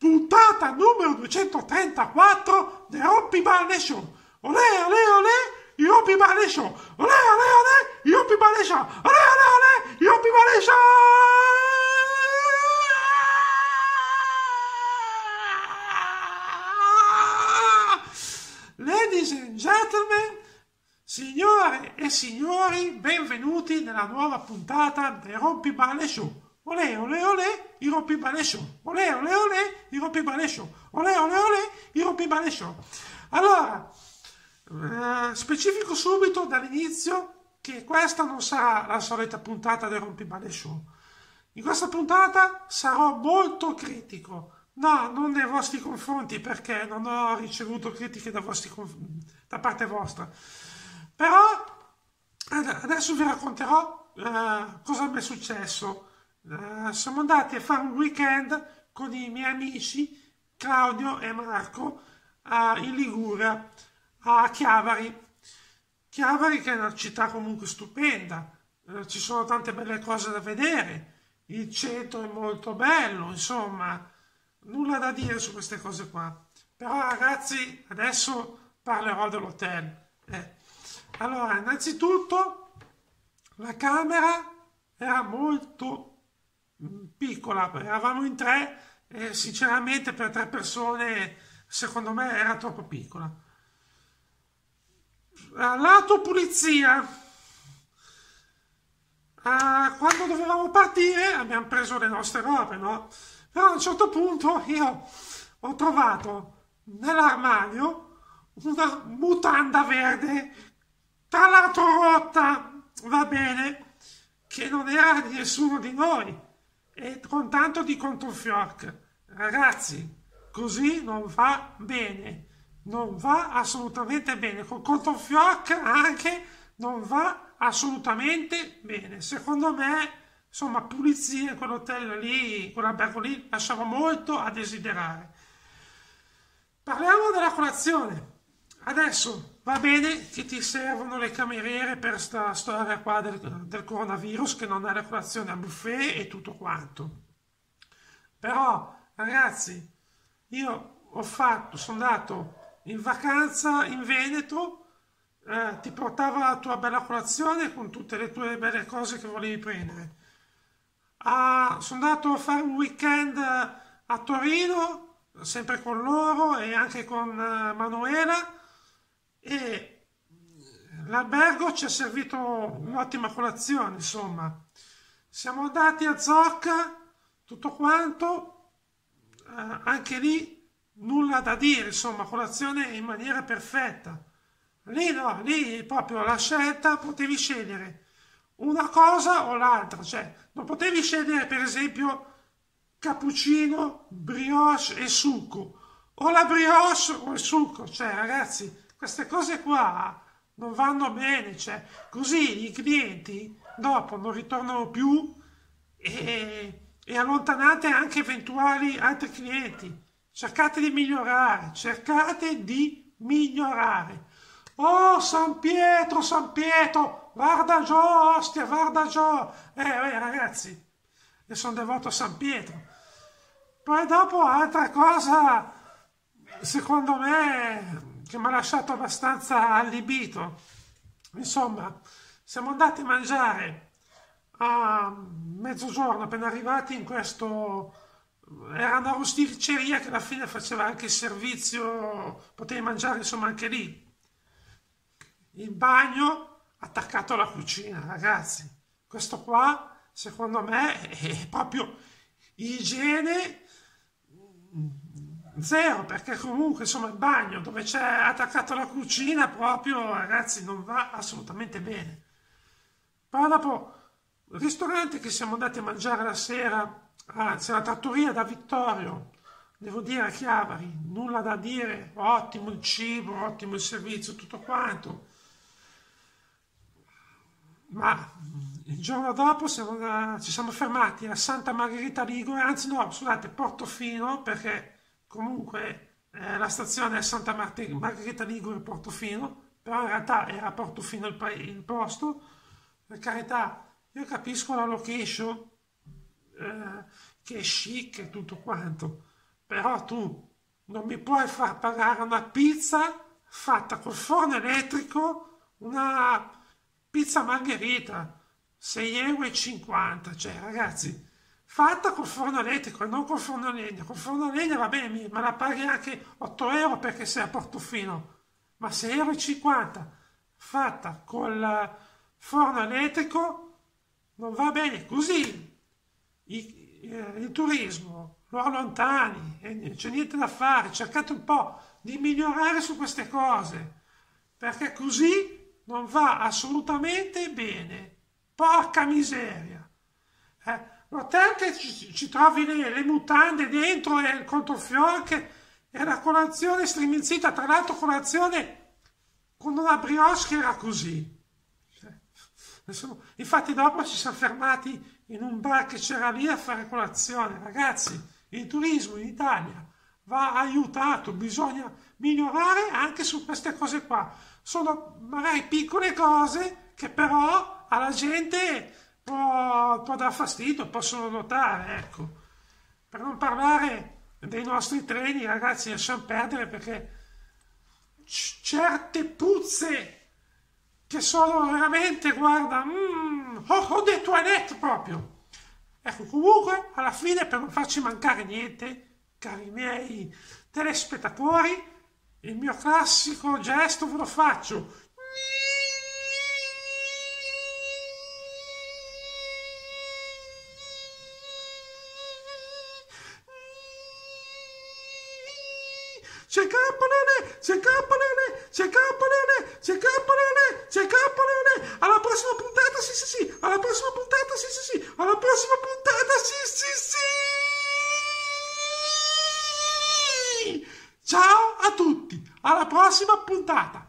Puntata numero 234 del Rompi Balle Show. Olè, olè, olè, i Rompi Balle Show. Olè, olè, olè, i Rompi Balle Show. Olè, olè, olè, i Rompi Balle Show. Signori, benvenuti nella nuova puntata del Rompi Balle Show. Olè, olè, olè, i rompiballe show. Olè, olè, olè, i rompiballe show. Olè, olè, olè, i rompiballe show. Allora, eh, specifico subito dall'inizio che questa non sarà la solita puntata del rompiballe show. In questa puntata sarò molto critico. No, non nei vostri confronti perché non ho ricevuto critiche da, vostri, da parte vostra. Però adesso vi racconterò eh, cosa mi è successo Uh, siamo andati a fare un weekend con i miei amici Claudio e Marco uh, in Liguria a Chiavari. Chiavari che è una città comunque stupenda, uh, ci sono tante belle cose da vedere, il centro è molto bello, insomma, nulla da dire su queste cose qua. Però ragazzi, adesso parlerò dell'hotel. Eh. Allora, innanzitutto la camera era molto piccola, eravamo in tre e sinceramente per tre persone secondo me era troppo piccola. Lato pulizia, uh, quando dovevamo partire abbiamo preso le nostre robe, no? Però a un certo punto io ho trovato nell'armadio una mutanda verde, tra l'altro rotta, va bene, che non era di nessuno di noi e con tanto di controfiorc. Ragazzi, così non va bene, non va assolutamente bene. Con controfiorc anche non va assolutamente bene. Secondo me, insomma, pulizia in quell'hotel lì, quell'albergo lì, lasciava molto a desiderare. Parliamo della colazione. Adesso va bene che ti servono le cameriere per questa storia qua del, del, coronavirus, che non è la colazione a buffet e tutto quanto. Però, ragazzi, io ho fatto, sono andato in vacanza in Veneto, eh, ti portavo la tua bella colazione con tutte le tue belle cose che volevi prendere. Ah, sono andato a fare un weekend a Torino, sempre con loro e anche con uh, Manuela e l'albergo ci ha servito un'ottima colazione, insomma. Siamo andati a Zocca, tutto quanto, eh, anche lì nulla da dire, insomma, colazione in maniera perfetta. Lì no, lì proprio la scelta potevi scegliere una cosa o l'altra, cioè non potevi scegliere per esempio cappuccino, brioche e succo, o la brioche o il succo, cioè ragazzi queste cose qua non vanno bene, cioè così i clienti dopo non ritornano più e, e allontanate anche eventuali altri clienti. Cercate di migliorare, cercate di migliorare. Oh, San Pietro, San Pietro, guarda giù, ostia, guarda giù. Eh, eh, ragazzi, io sono devoto a San Pietro. Poi dopo, altra cosa, secondo me, che mi ha lasciato abbastanza allibito. Insomma, siamo andati a mangiare a mezzogiorno, appena arrivati in questo... Era una rosticceria che alla fine faceva anche il servizio, potevi mangiare insomma anche lì. Il bagno attaccato alla cucina, ragazzi. Questo qua, secondo me, è proprio igiene Zero, perché comunque insomma il bagno dove c'è attaccato la cucina proprio, ragazzi, non va assolutamente bene. Poi dopo, ristorante che siamo andati a mangiare la sera, anzi la trattoria da Vittorio, devo dire a Chiavari, nulla da dire, ottimo il cibo, ottimo il servizio, tutto quanto. Ma il giorno dopo siamo, ci siamo fermati a Santa Margherita Ligure, anzi no, scusate, Portofino, perché comunque eh, la stazione è Santa Margherita Ligure Portofino, però in realtà era Portofino il, il posto, per carità, io capisco la location, eh, che è chic e tutto quanto, però tu non mi puoi far pagare una pizza fatta col forno elettrico, una pizza margherita, 6,50 euro, cioè ragazzi, fatta col forno elettrico e non col forno a legna, col forno a legna va bene, me la paghi anche 8 euro perché sei a Portofino, ma 6,50 euro fatta col forno elettrico non va bene, così il, eh, il turismo lo allontani e c'è niente da fare, cercate un po' di migliorare su queste cose, perché così non va assolutamente bene. Porca miseria. Eh, che ci, ci trovi le, le, mutande dentro e il controfiore e la colazione striminzita, tra l'altro colazione con una brioche che era così. Infatti dopo ci siamo fermati in un bar che c'era lì a fare colazione. Ragazzi, il turismo in Italia va aiutato, bisogna migliorare anche su queste cose qua. Sono magari piccole cose che però alla gente può, può dar fastidio, possono notare, ecco. Per non parlare dei nostri treni, ragazzi, lasciamo perdere perché certe puzze che sono veramente, guarda, mm, ho, ho dei toilette proprio. Ecco, comunque, alla fine, per non farci mancare niente, cari miei telespettatori, il mio classico gesto ve lo faccio. C'è Campanone, c'è Campanone, c'è Campanone, c'è Campanone, c'è Campanone. Alla prossima puntata, sì, sì, sì. Alla prossima puntata, sì, sì, sì. Alla prossima puntata, sì, sì, sì. Ciao a tutti. Alla prossima puntata.